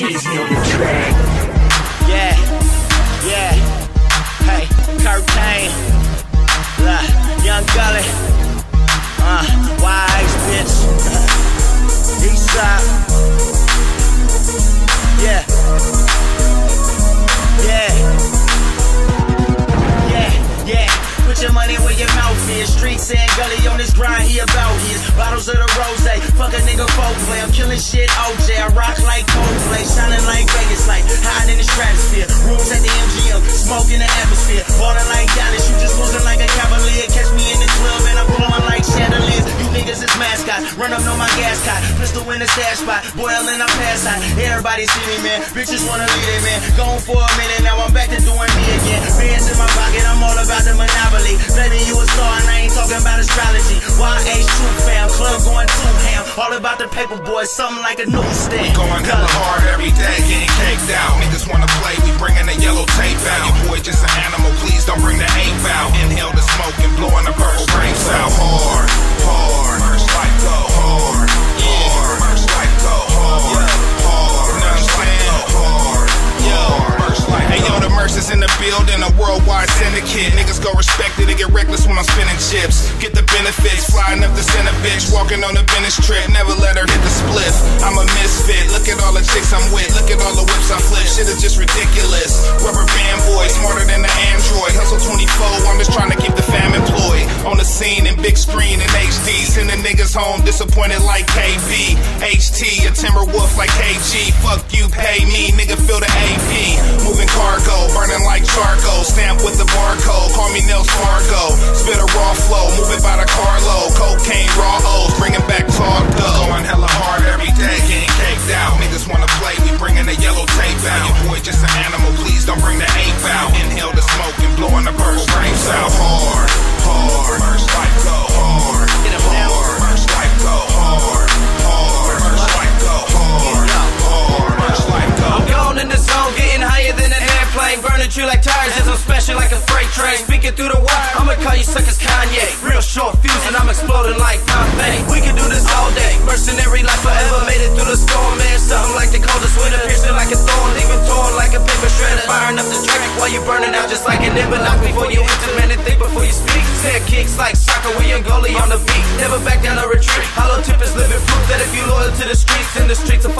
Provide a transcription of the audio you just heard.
Teasy on the track. Yeah, yeah. Hey, Kurt Kain. La, Young Gully. Uh, wise bitch. Eastside. Yeah. Yeah. Yeah, yeah. Put your money where your mouth is. Streets and gully on this grind, he about his. Bottles of the fuck a nigga folk play. I'm killing shit, OJ. I rock like Coldplay, shining like Vegas light, hiding in the stratosphere. Rooms at the MGM, smoke in the atmosphere. Ballin' like Dallas, you just losing like a cavalier. Catch me in the club and I'm blowing like chandeliers. You niggas is mascot, run up on my gas cot. Pistol in the stash spot, boiling, I pass out. Everybody see me, man. Bitches wanna lead it, man. Gone for a minute, now I'm back to doing me again. Bands in my pocket, I'm all about the monopoly. Baby, paper boy, something like a newsstand. Going hella hard every day, getting caked out. Niggas wanna play, we bringing the yellow tape out. Your boy just an animal, please Mercers in the building, a worldwide syndicate. Niggas go respected, they get reckless when I'm spinning chips. Get the benefits, flying up the center bitch, walking on the Venice trip. Never let her hit the spliff. I'm a misfit. Look at all the chicks I'm with. Look at all the whips Home disappointed like KB. HT, a timber wolf like KG. Fuck you, pay me. Nigga, feel the AP. Moving cargo, burning like charcoal. Stamp with the barcode. Call me Nels Fargo. Spit a raw flow. Move it by the carload. Cocaine, raw O's. Bringing back talk dough. Going hella hard every day. Getting caked out. Niggas wanna play. We bringing the yellow tape out. Your boy just an animal. Please don't bring the ape out. Inhale the smoke and blowing the purple grapes out. Hard. Short fuse and I'm exploding like Pompeii. We can do this all day. Mercenary life forever. Made it through the storm, man. Something like the coldest winter. Piercing like a thorn, leaving torn like a paper shredder. Firing up the track while you burning out just like an ember. Knock before you enter, man, and think before you speak. Snare kicks like soccer, we young goalie on the beat. Never back down or retreat. Hollow tip is living proof that if you loyal to the streets, then the streets will